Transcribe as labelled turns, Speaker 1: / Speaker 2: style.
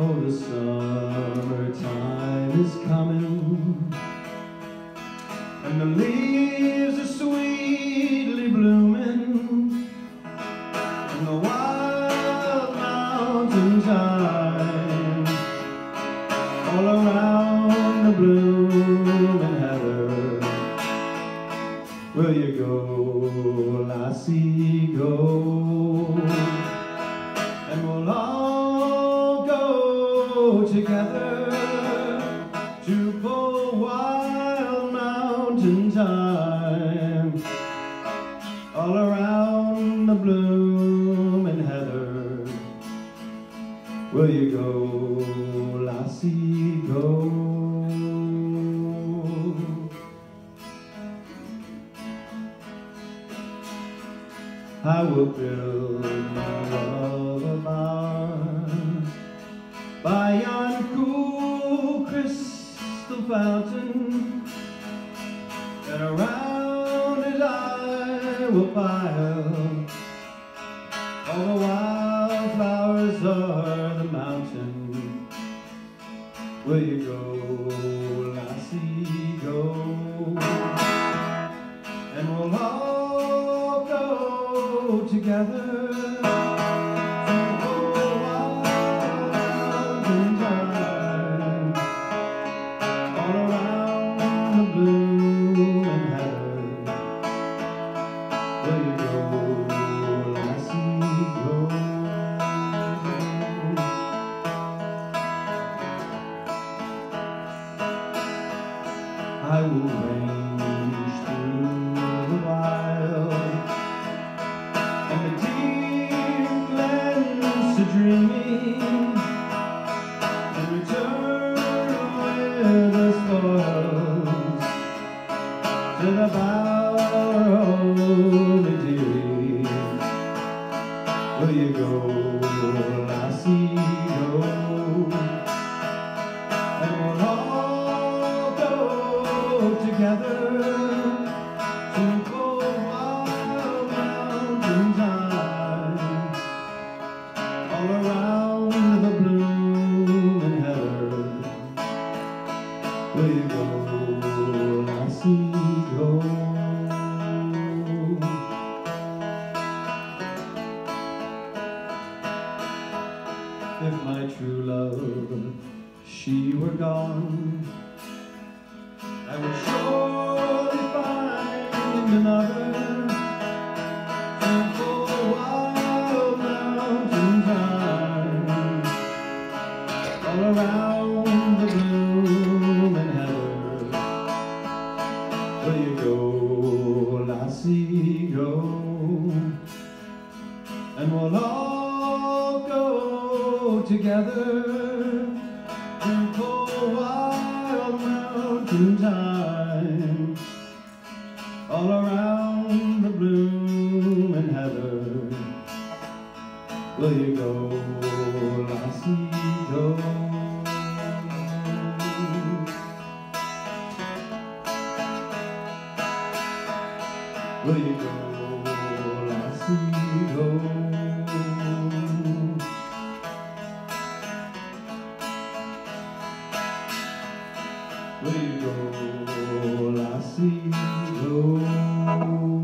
Speaker 1: Oh, the summertime is coming. And the leaves are sweetly blooming. And the wild mountain thyme All around the blooming heather Will you go, together To pull wild mountain thyme All around the blooming heather Will you go, lassie, go? I will build my love a fountain, and around it I will pile all the wildflowers of the mountain. Will you go, lassie, go? And we'll all go together. I will range through the wild. And the deep lands to dreaming and return with the spoils to the If my true love, she were gone, I would surely find another. To all around the blooming together to pull wild mountain thyme all around the blooming heather. Will you go, lassie, go? Will you go, we go, I see no